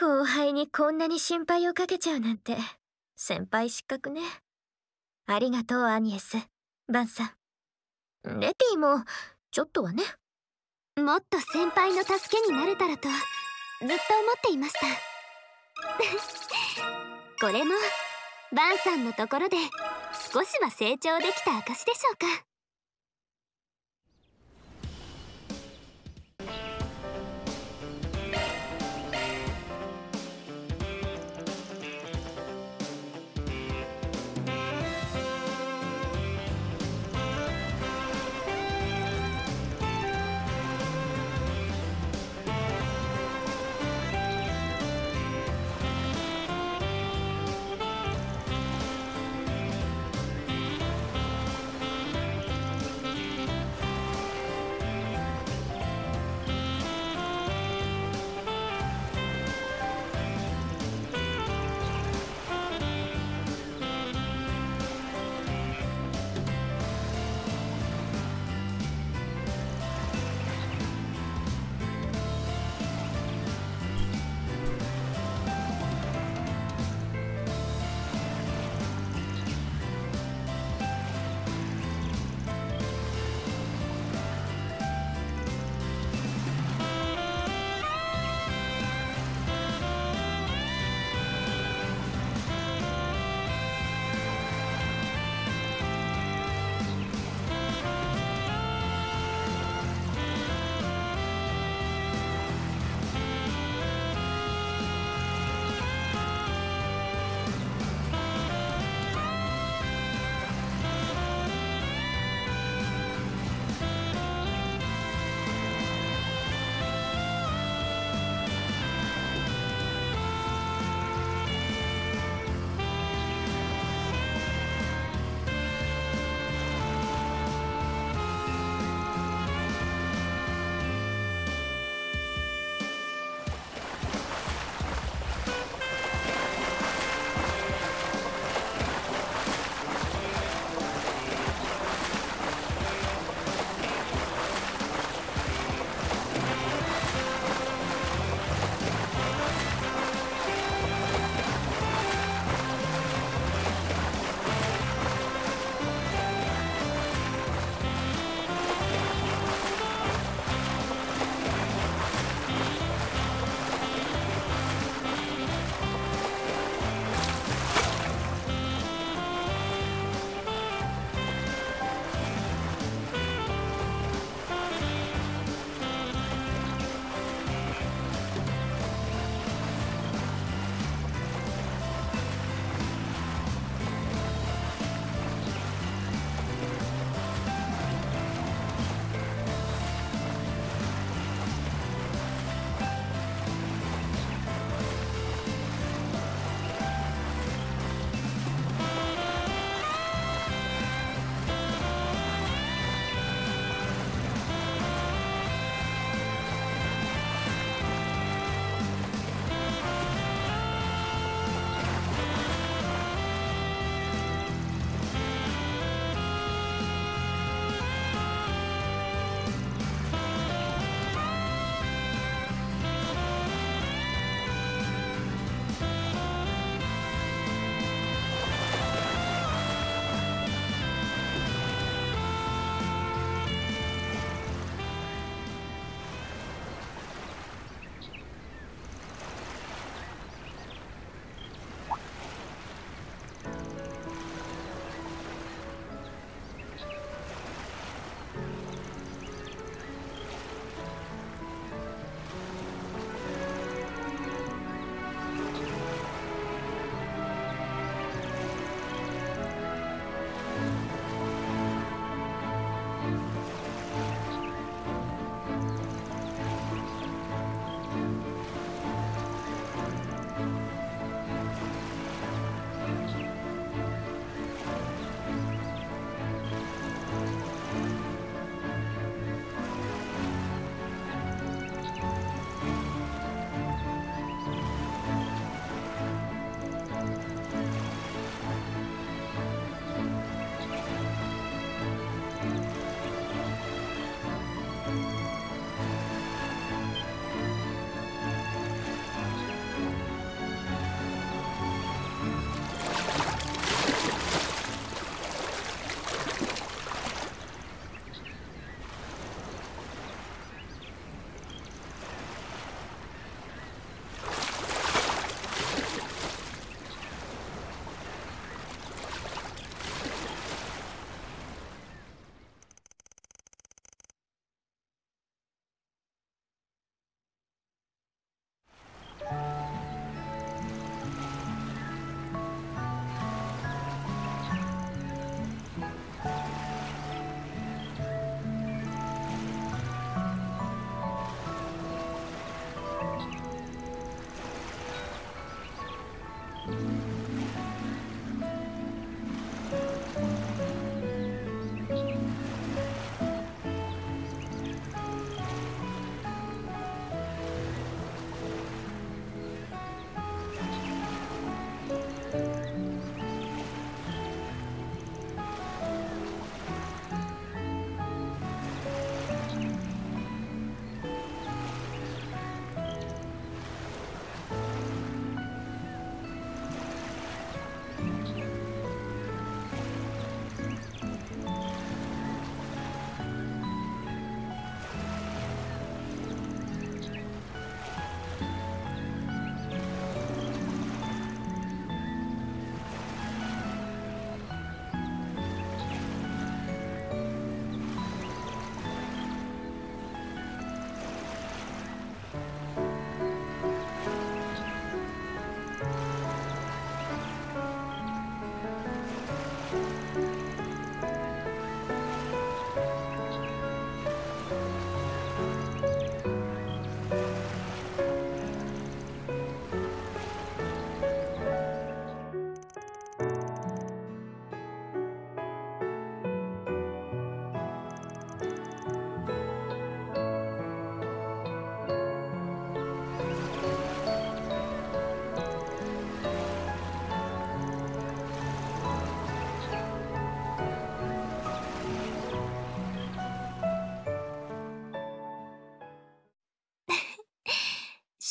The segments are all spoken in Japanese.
後輩にこんなに心配をかけちゃうなんて先輩失格ね。ありがとうアニエス。バンさん。レティもちょっとはね。もっと先輩の助けになれたらとずっと思っていました。これもバンさんのところで少しは成長できた証でしょうか。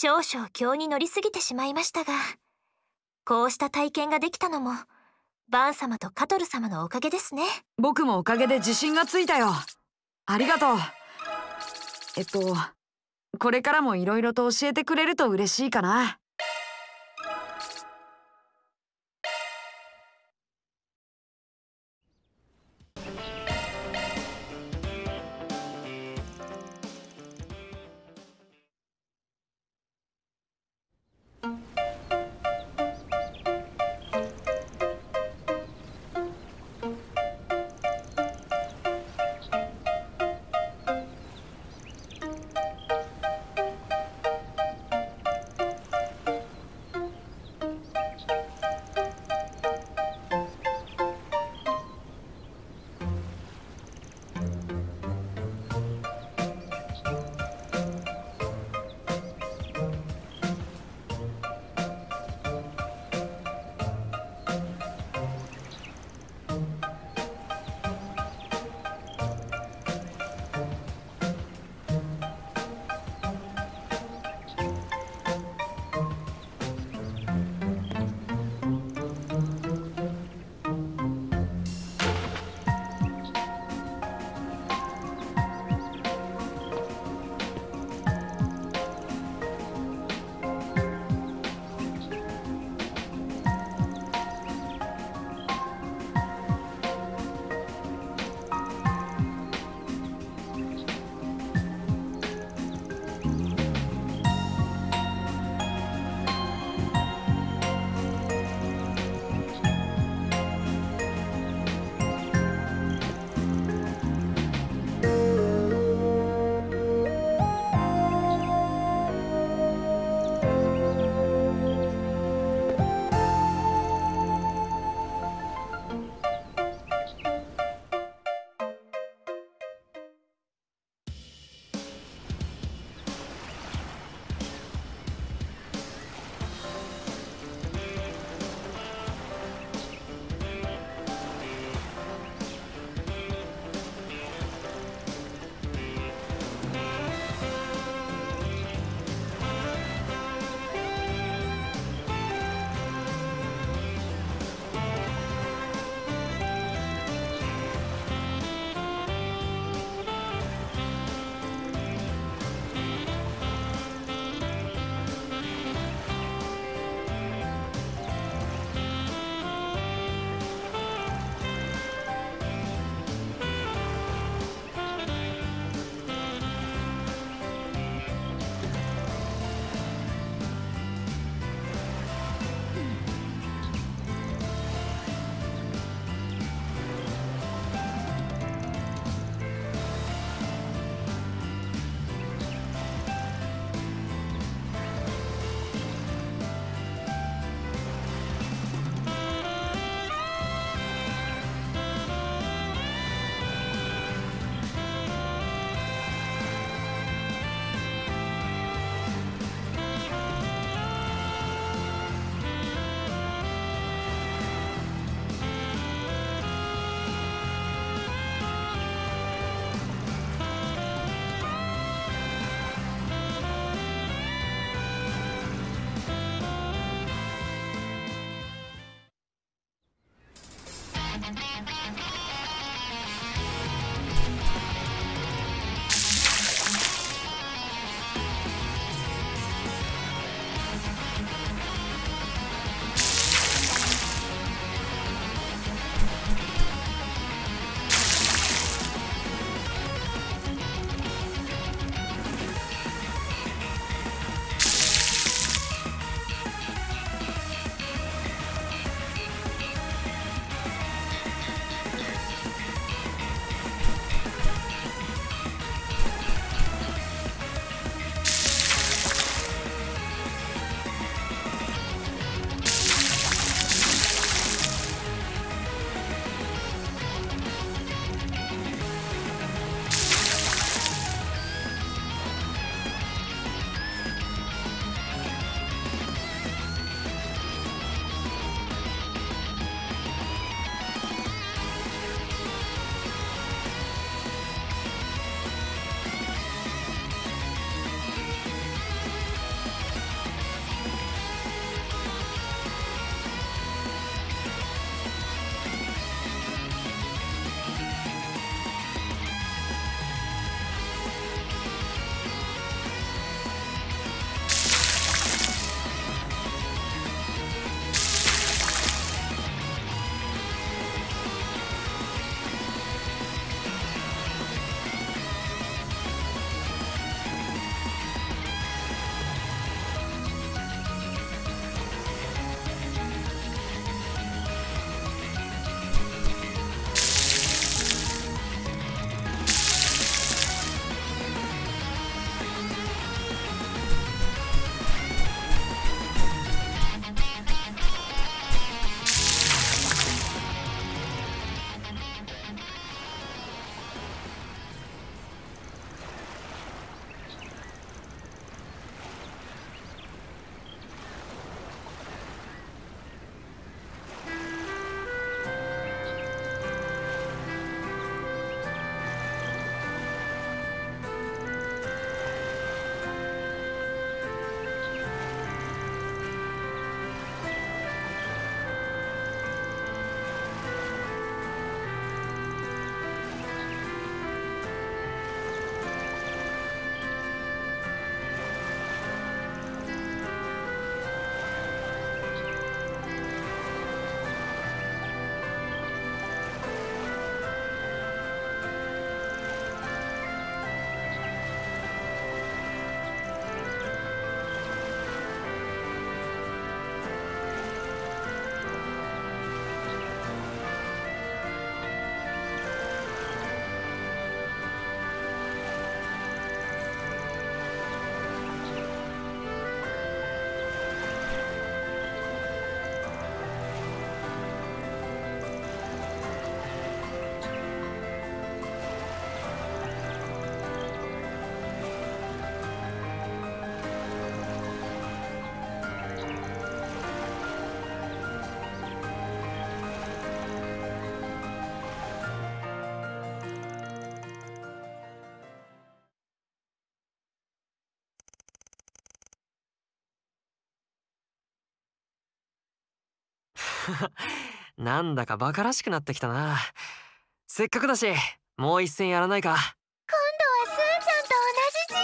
少々強に乗りすぎてしまいましたがこうした体験ができたのもバン様とカトル様のおかげですね。僕もおかげで自信がついたよ。ありがとう。えっとこれからもいろいろと教えてくれると嬉しいかな。なんだかバカらしくなってきたな。せっかくだしもう一戦やらないか。今度はスーちゃんと同じチ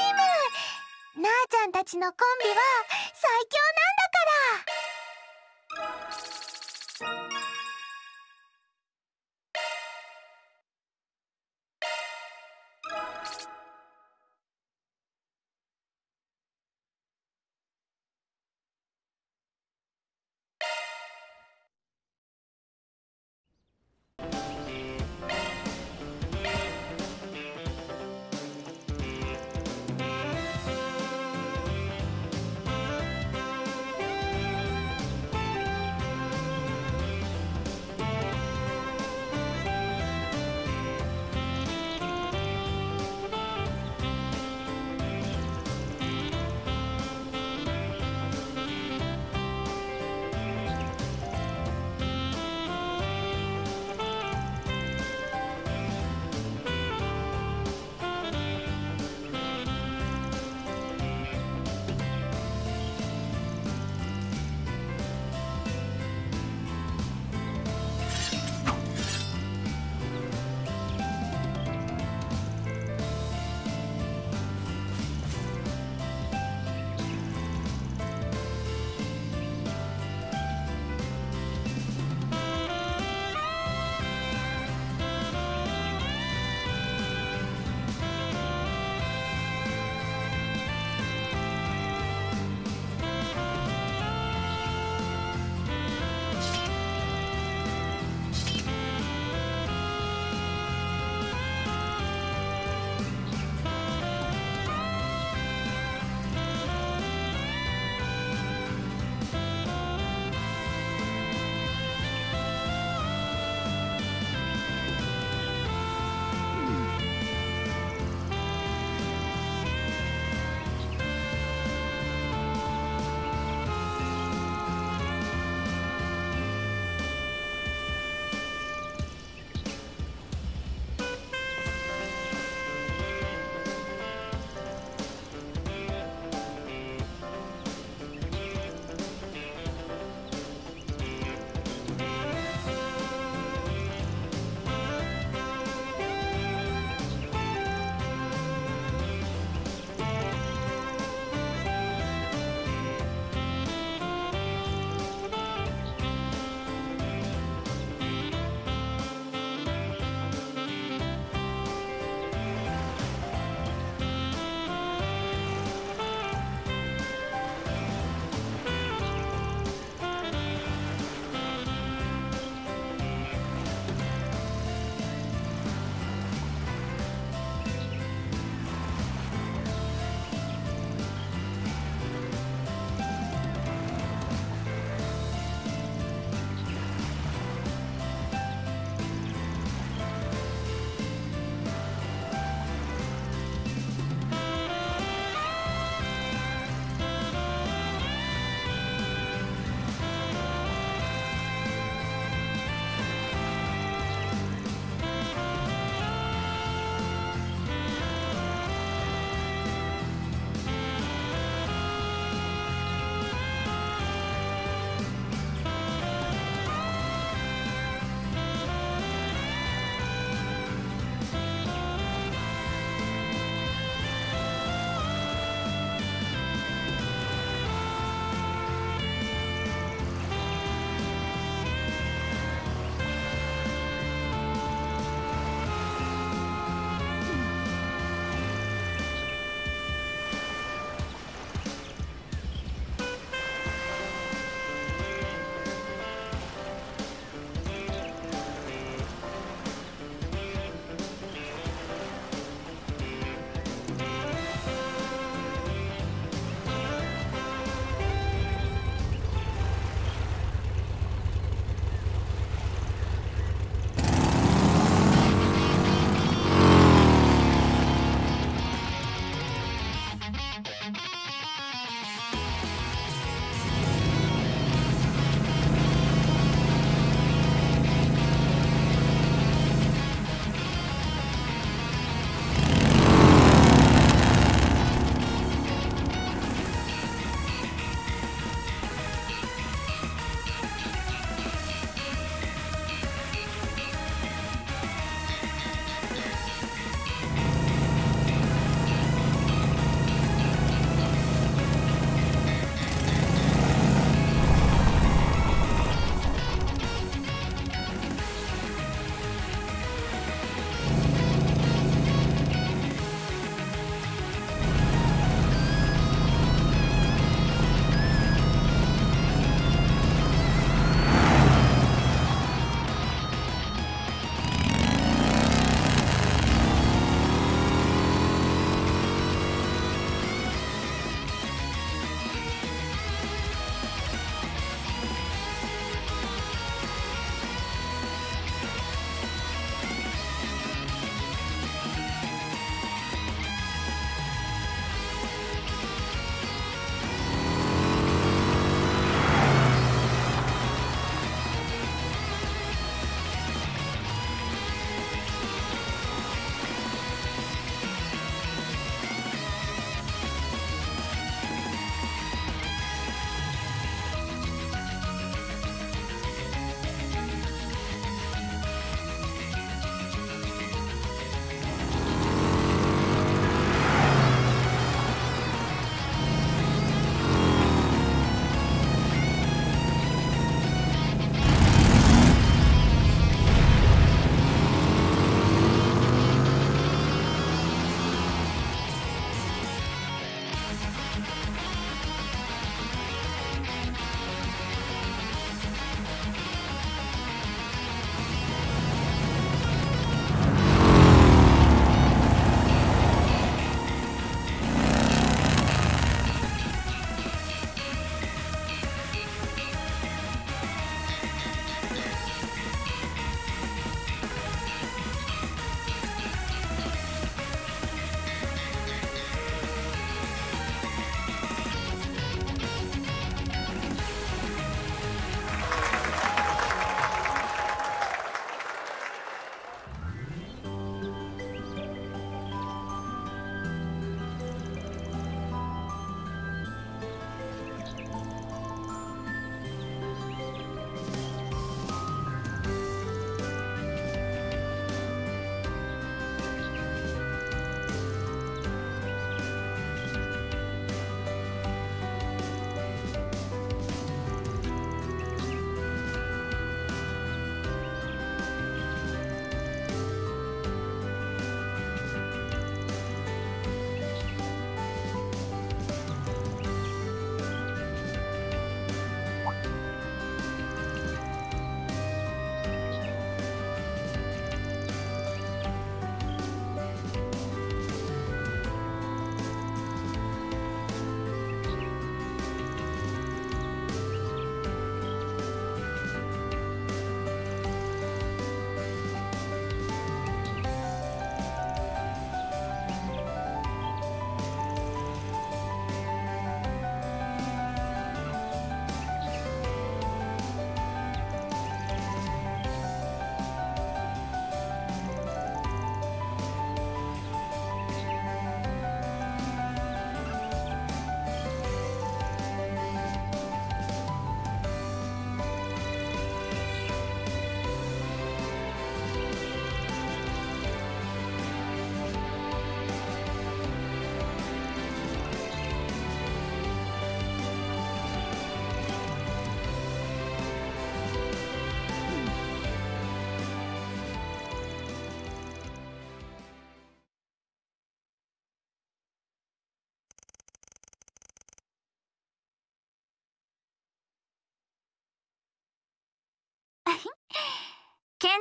ーム。なーちゃんたちのコンビは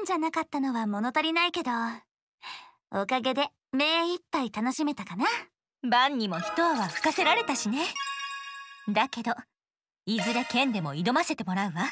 じゃなかったのは物足りないけど。おかげで目いっぱい楽しめたかな。バンにも一泡吹かせられたしね。だけどいずれ剣でも挑ませてもらうわ。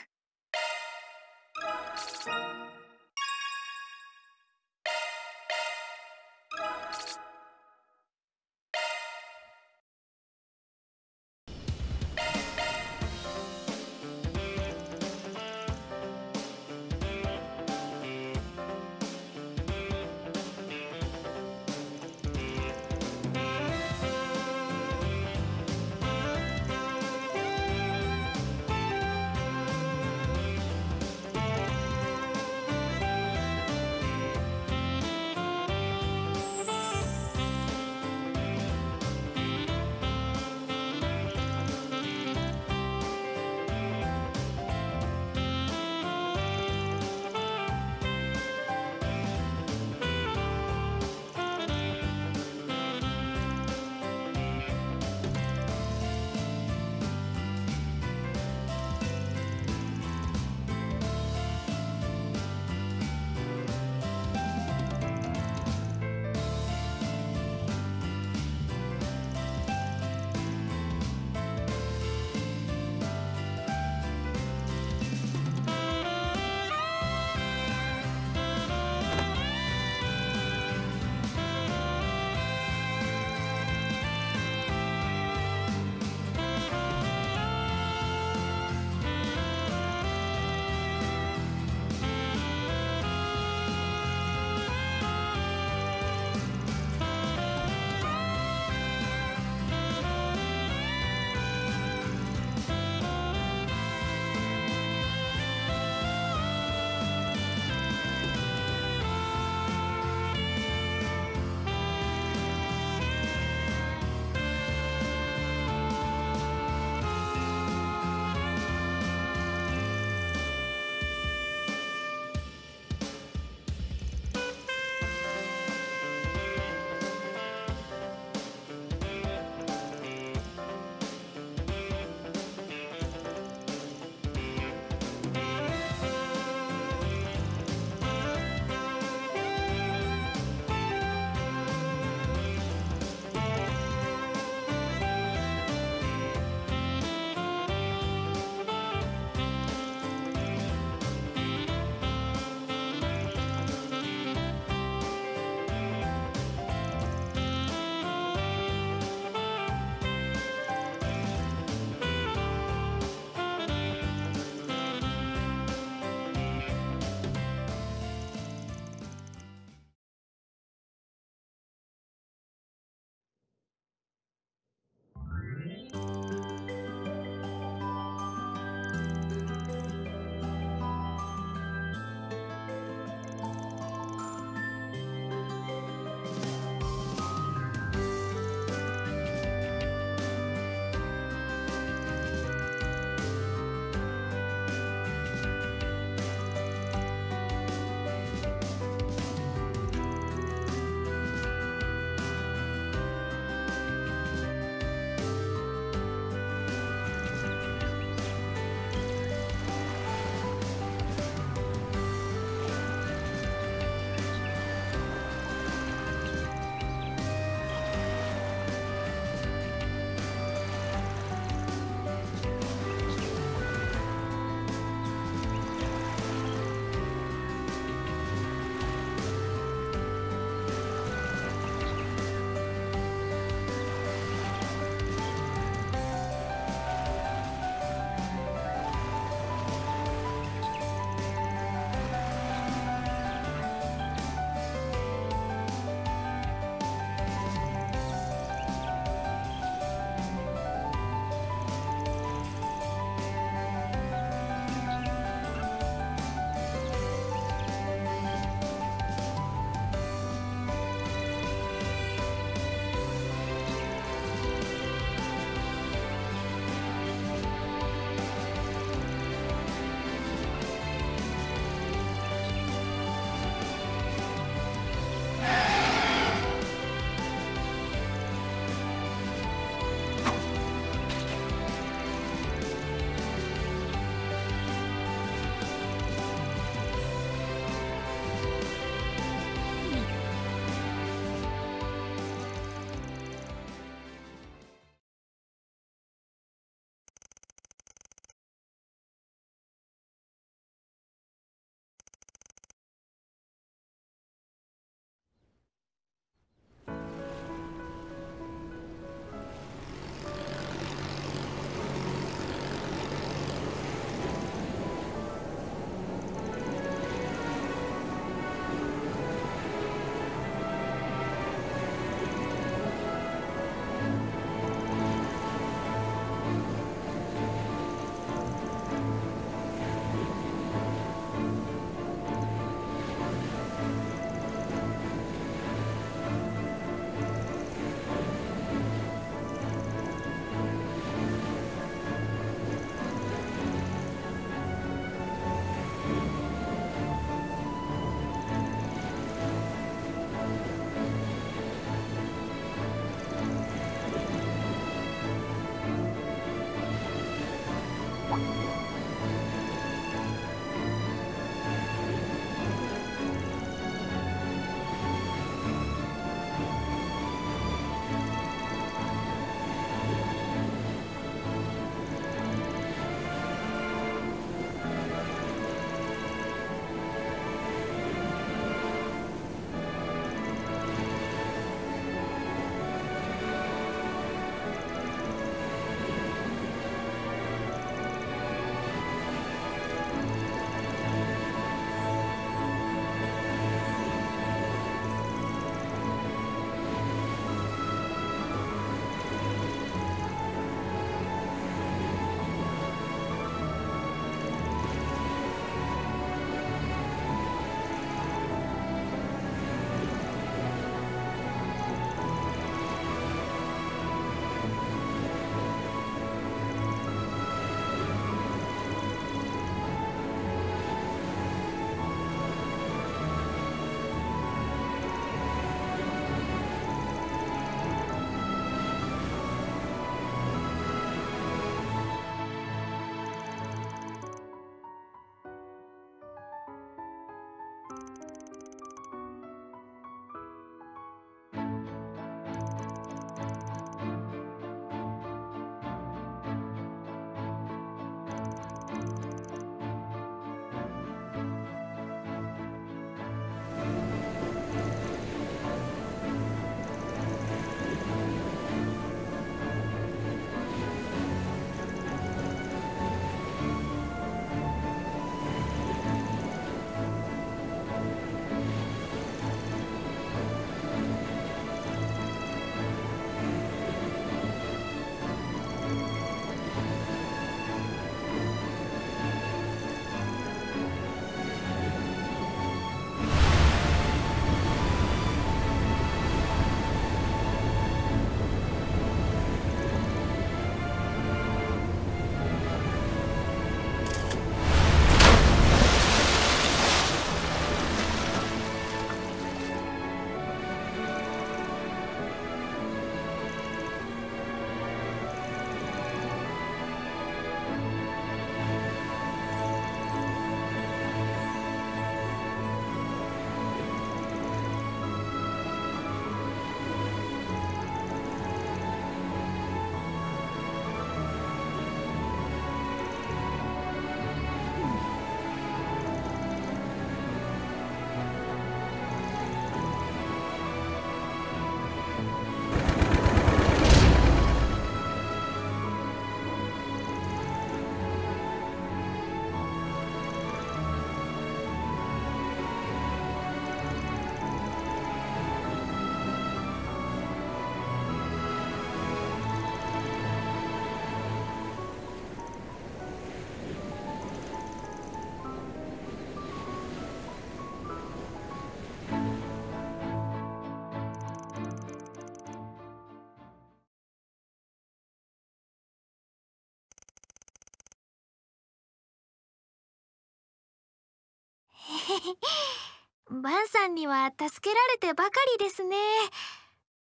バンさんには助けられてばかりですね。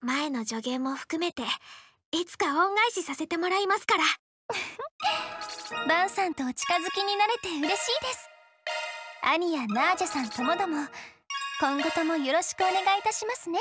前の助言も含めていつか恩返しさせてもらいますから。バンさんとお近づきになれて嬉しいです。兄やナージャさんともども今後ともよろしくお願いいたしますね。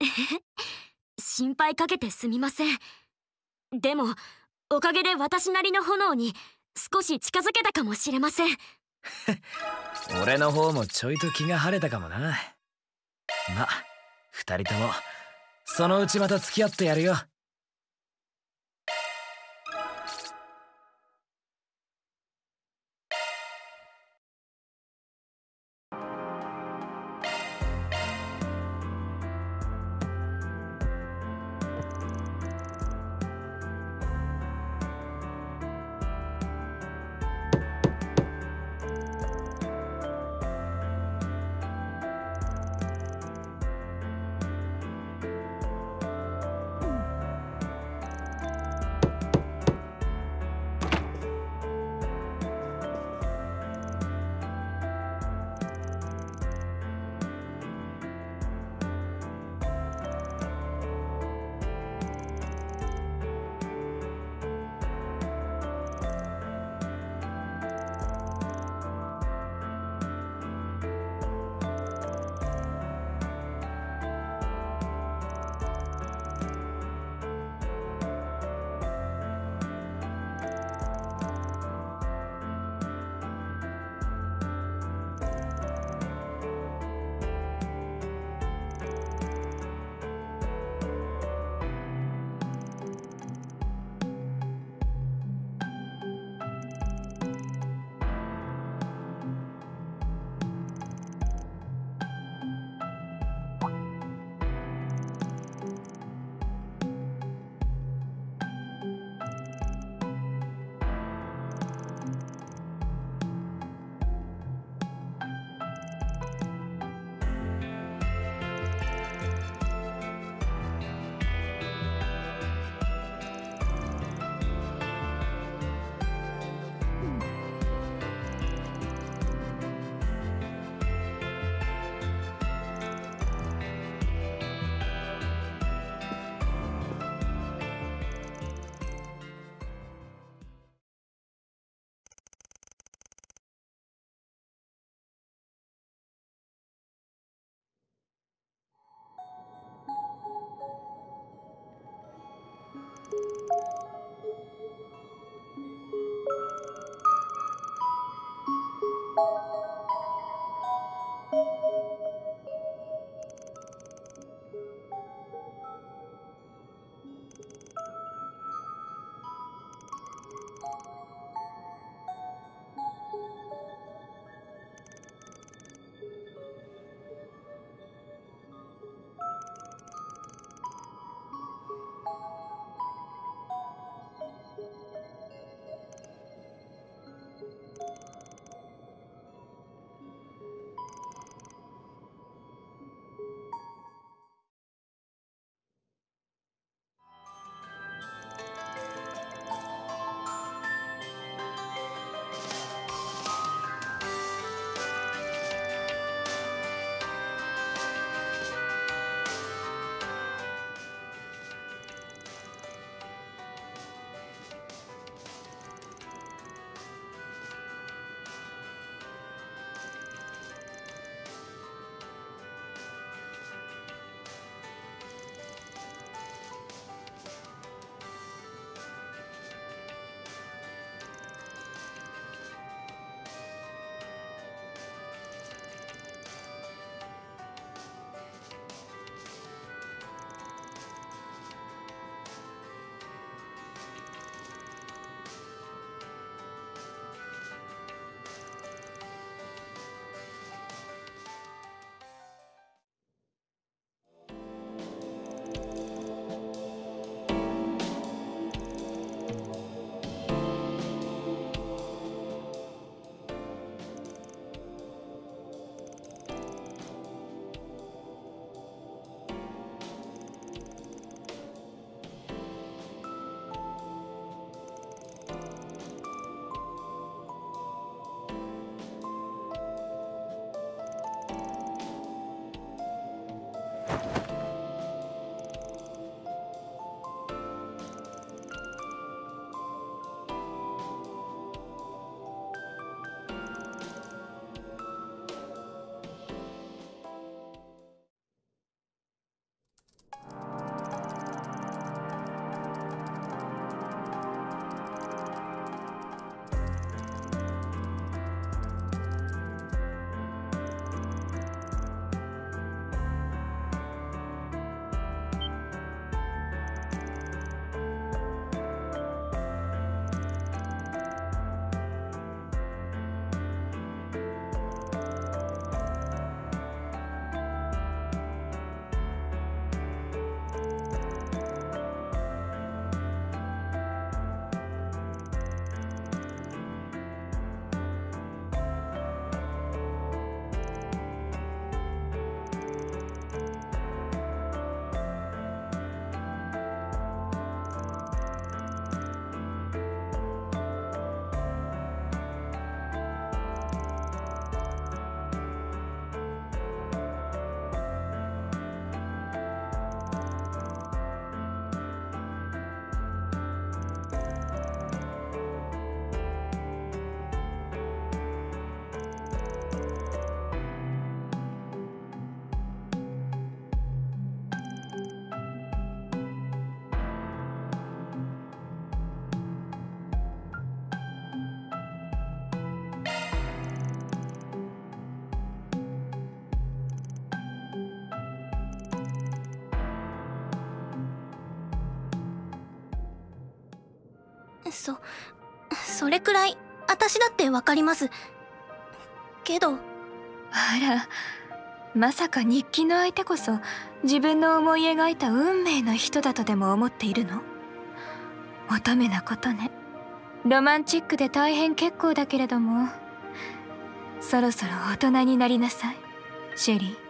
心配かけてすみません。でもおかげで私なりの炎に少し近づけたかもしれません。俺の方もちょいと気が晴れたかもな。ま二人ともそのうちまた付き合ってやるよ。そそれくらい私だってわかります。けど。あら。まさか日記の相手こそ自分の思い描いた運命の人だとでも思っているの？乙女なことね。ロマンチックで大変結構だけれども。そろそろ大人になりなさいシェリー。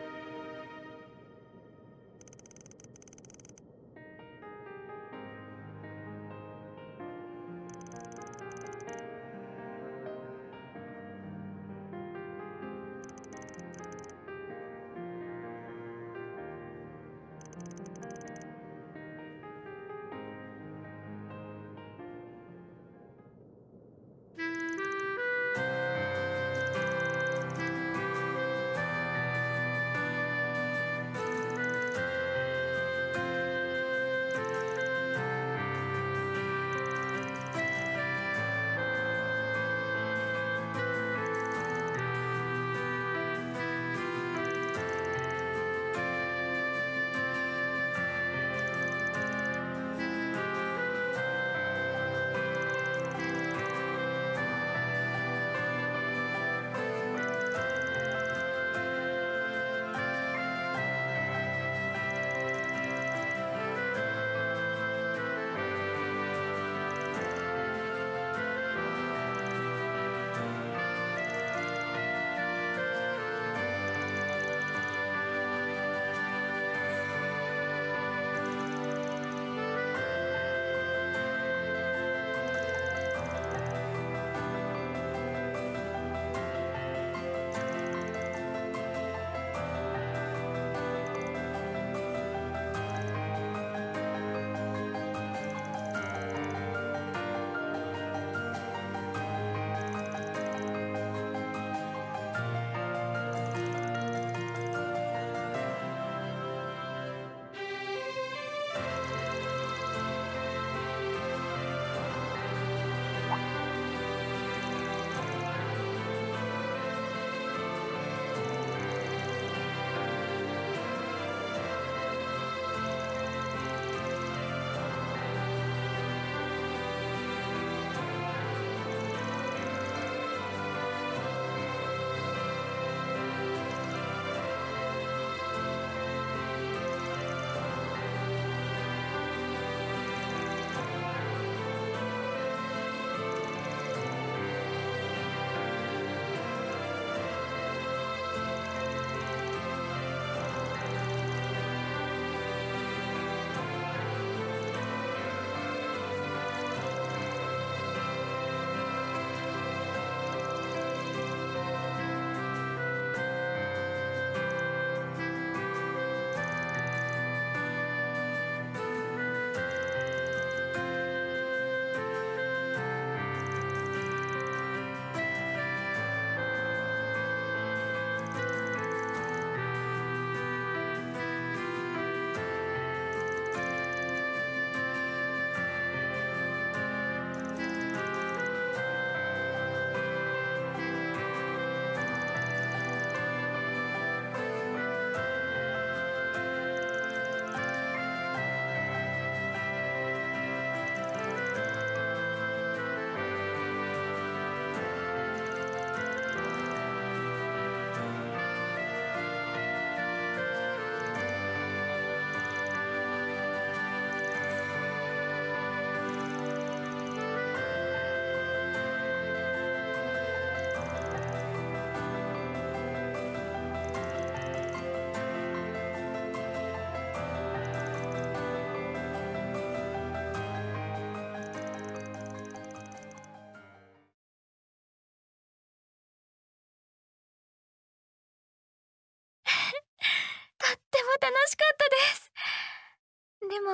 でも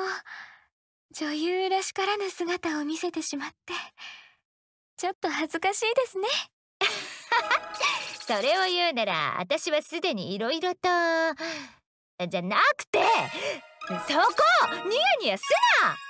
女優らしからぬ姿を見せてしまってちょっと恥ずかしいですね。それを言うなら私はすでにいろいろとじゃなくてそこニヤニヤすな！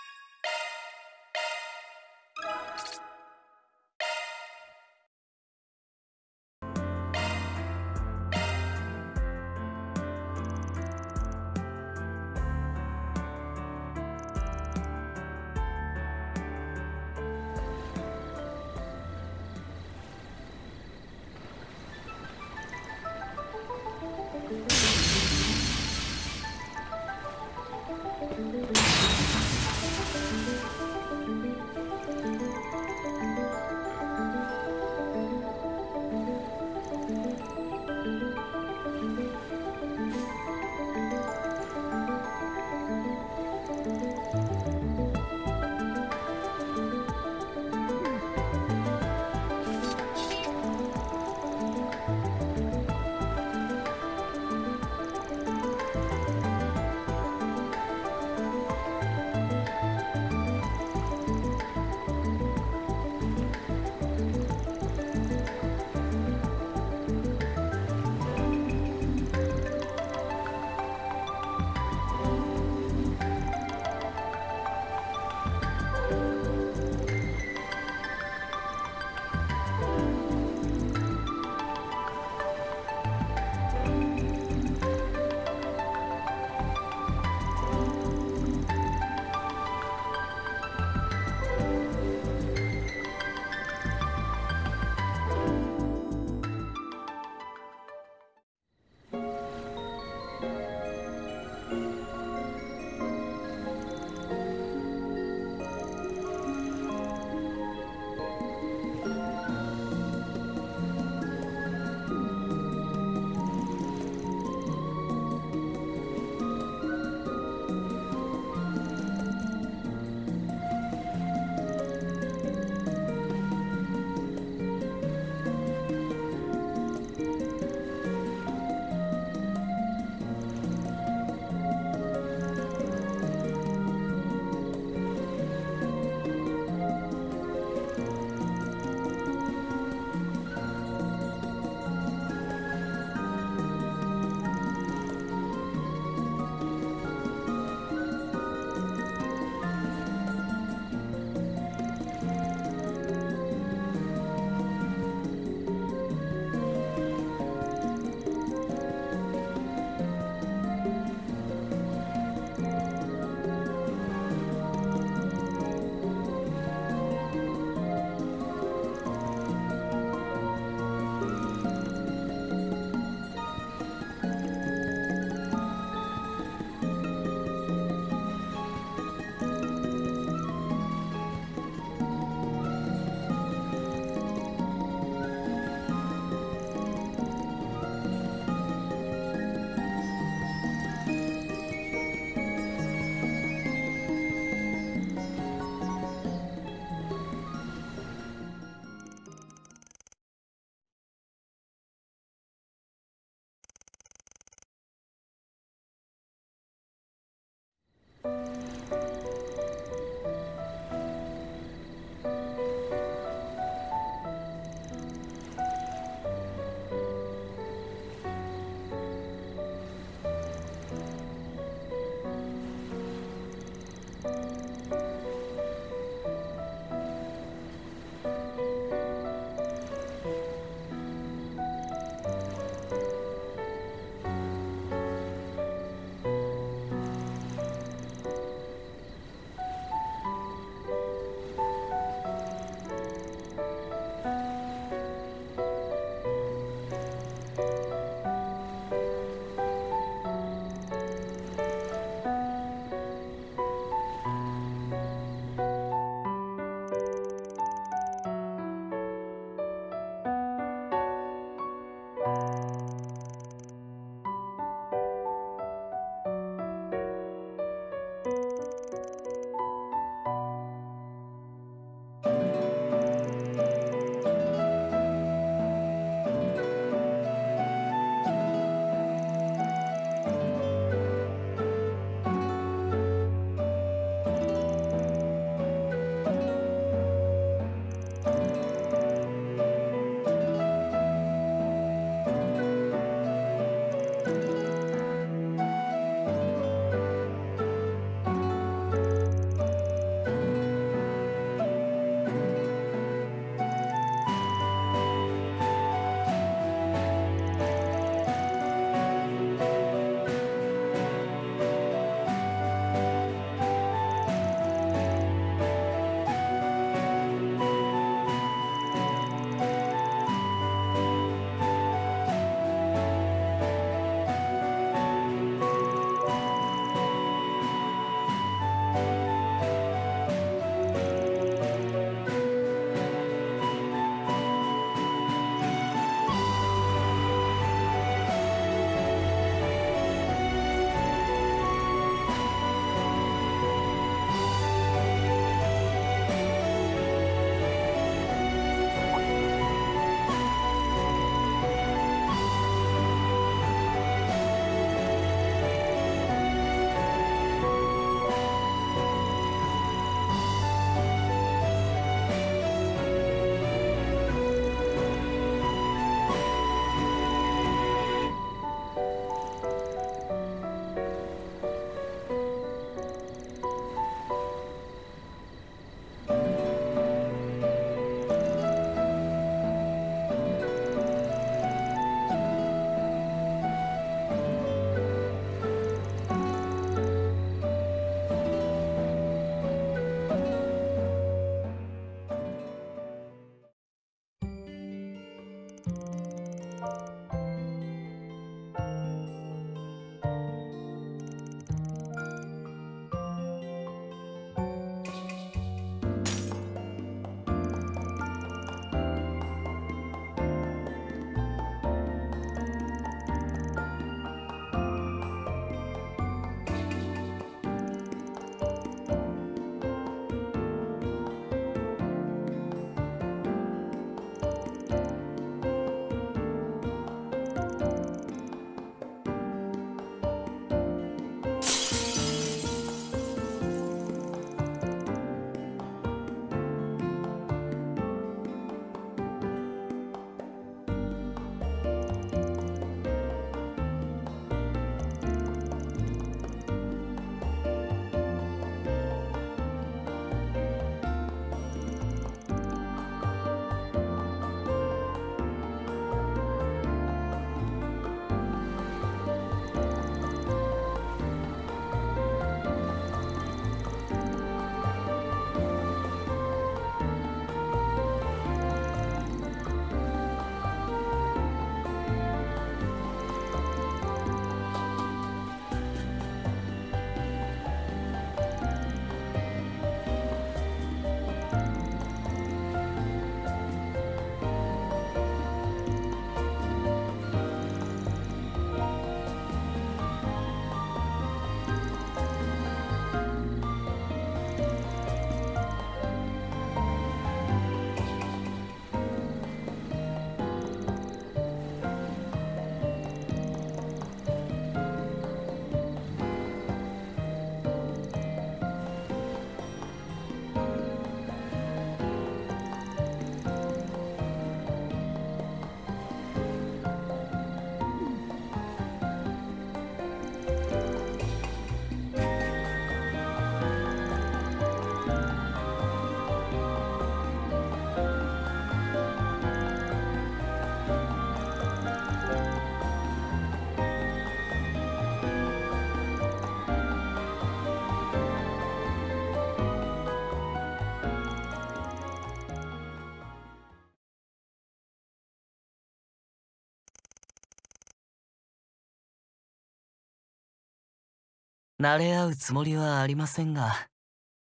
慣れ合うつもりはありませんが。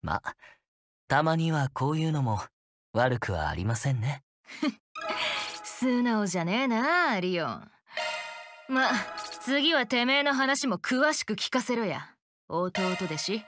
またまにはこういうのも悪くはありませんね。素直じゃねえなリオン。ま次はてめえの話も詳しく聞かせろや。弟弟子。